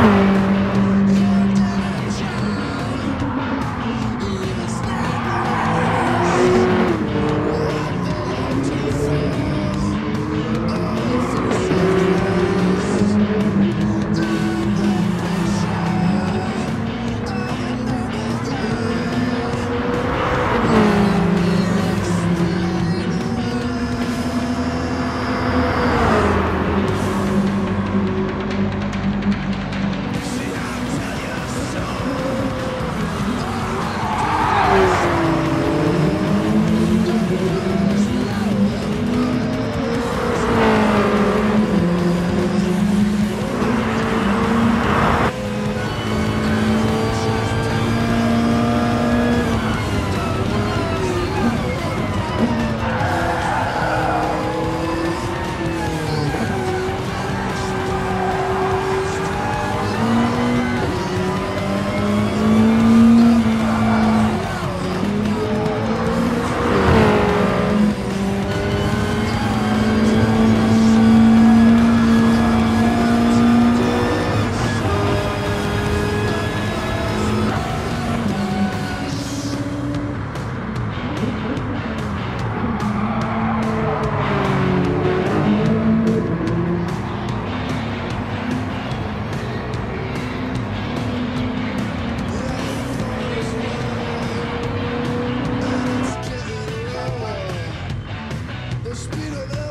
Mm-hmm. Look at that.